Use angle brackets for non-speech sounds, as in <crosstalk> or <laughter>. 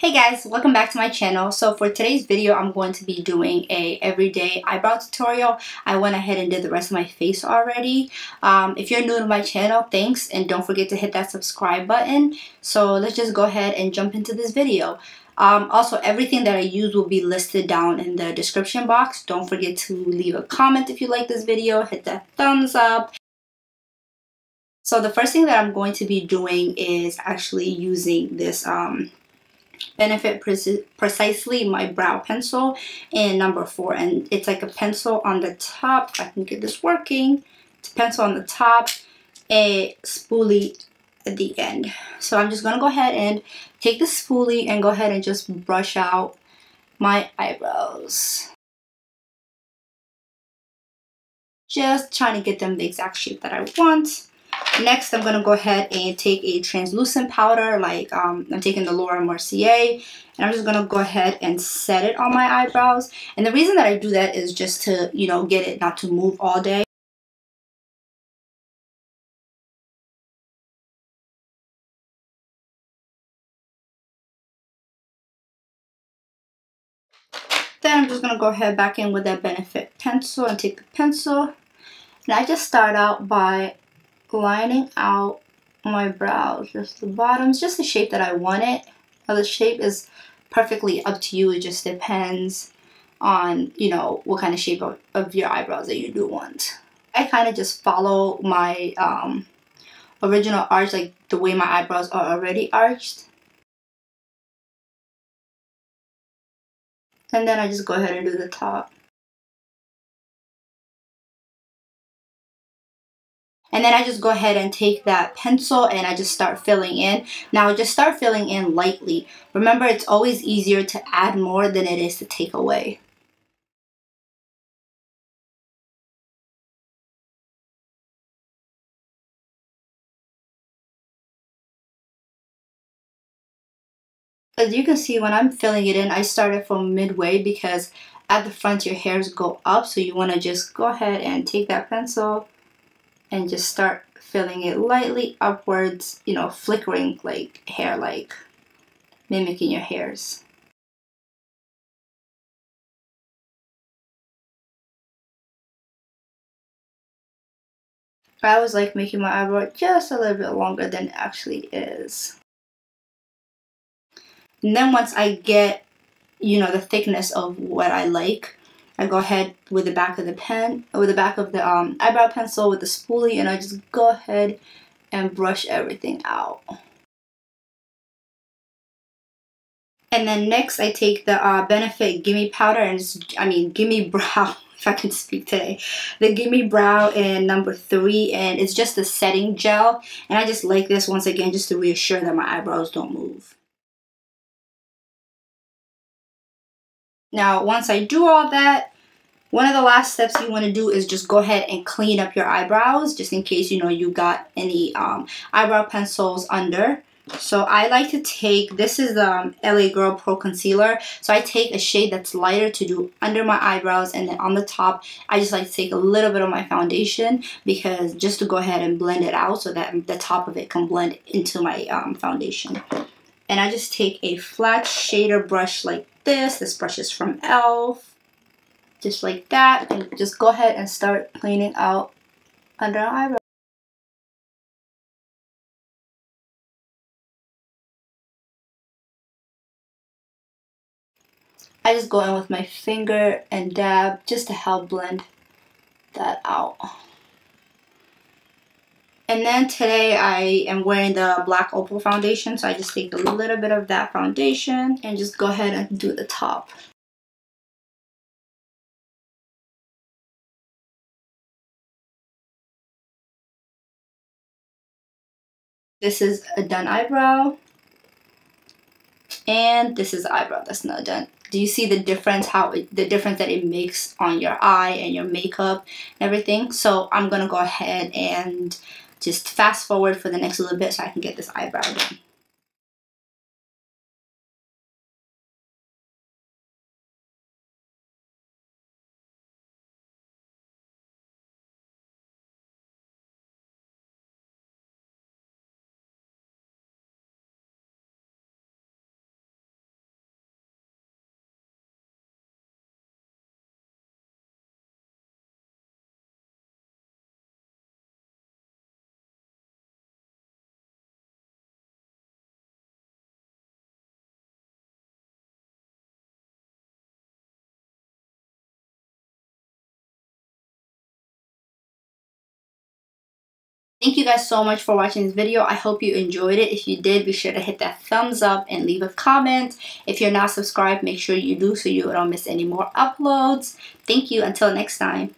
Hey guys, welcome back to my channel. So for today's video, I'm going to be doing a everyday eyebrow tutorial. I went ahead and did the rest of my face already. Um, if you're new to my channel, thanks. And don't forget to hit that subscribe button. So let's just go ahead and jump into this video. Um, also, everything that I use will be listed down in the description box. Don't forget to leave a comment if you like this video. Hit that thumbs up. So the first thing that I'm going to be doing is actually using this um, Benefit Precisely My Brow Pencil in number four. And it's like a pencil on the top. I can get this working. It's a pencil on the top, a spoolie at the end. So I'm just going to go ahead and take the spoolie and go ahead and just brush out my eyebrows. Just trying to get them the exact shape that I want. Next, I'm going to go ahead and take a translucent powder, like um, I'm taking the Laura Mercier, and I'm just going to go ahead and set it on my eyebrows. And the reason that I do that is just to, you know, get it not to move all day. Then I'm just going to go ahead back in with that Benefit pencil and take the pencil. And I just start out by lining out my brows, just the bottoms, just the shape that I want it. Now the shape is perfectly up to you. It just depends on, you know, what kind of shape of, of your eyebrows that you do want. I kind of just follow my um, original arch, like the way my eyebrows are already arched. And then I just go ahead and do the top. And then I just go ahead and take that pencil and I just start filling in. Now just start filling in lightly. Remember it's always easier to add more than it is to take away. As you can see when I'm filling it in, I started from midway because at the front your hairs go up. So you want to just go ahead and take that pencil and just start filling it lightly upwards, you know, flickering like hair like, mimicking your hairs. I was like making my eyebrow just a little bit longer than it actually is. And then once I get, you know, the thickness of what I like, I go ahead with the back of the pen, with the back of the um, eyebrow pencil with the spoolie and I just go ahead and brush everything out. And then next I take the uh, Benefit Gimme Powder and I mean Gimme Brow <laughs> if I can speak today. The Gimme Brow in number three and it's just a setting gel and I just like this once again just to reassure that my eyebrows don't move. Now, once I do all that, one of the last steps you want to do is just go ahead and clean up your eyebrows, just in case, you know, you got any um, eyebrow pencils under. So I like to take, this is the um, LA Girl Pro Concealer. So I take a shade that's lighter to do under my eyebrows and then on the top, I just like to take a little bit of my foundation because just to go ahead and blend it out so that the top of it can blend into my um, foundation. And I just take a flat shader brush like this. This brush is from e.l.f. Just like that. And just go ahead and start cleaning out under our eyebrow. I just go in with my finger and dab just to help blend that out. And then today I am wearing the Black Opal foundation. So I just take a little bit of that foundation and just go ahead and do the top. This is a done eyebrow. And this is eyebrow that's not done. Do you see the difference, how it, the difference that it makes on your eye and your makeup and everything? So I'm to go ahead and just fast forward for the next little bit so I can get this eyebrow done. Thank you guys so much for watching this video. I hope you enjoyed it. If you did, be sure to hit that thumbs up and leave a comment. If you're not subscribed, make sure you do so you don't miss any more uploads. Thank you. Until next time.